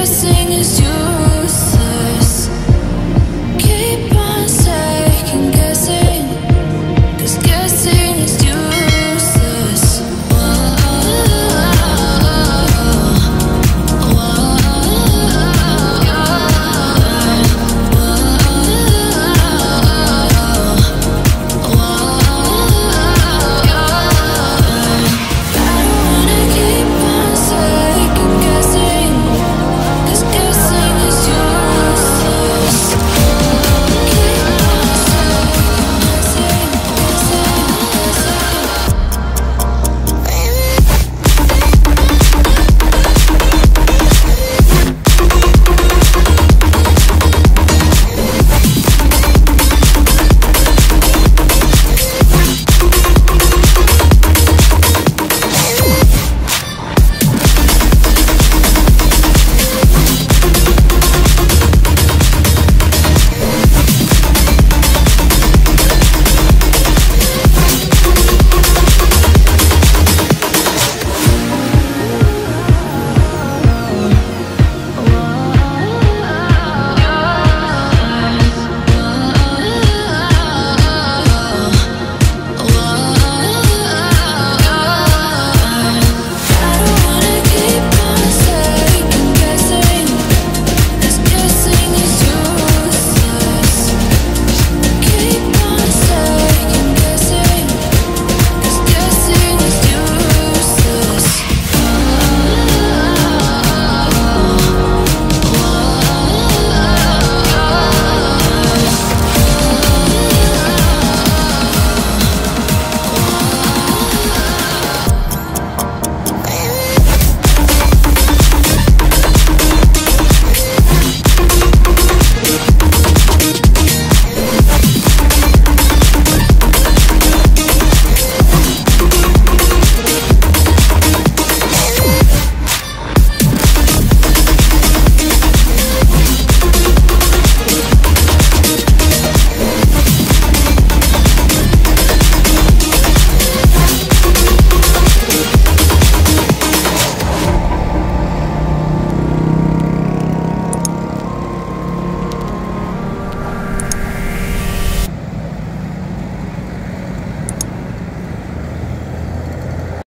embarrassing as you.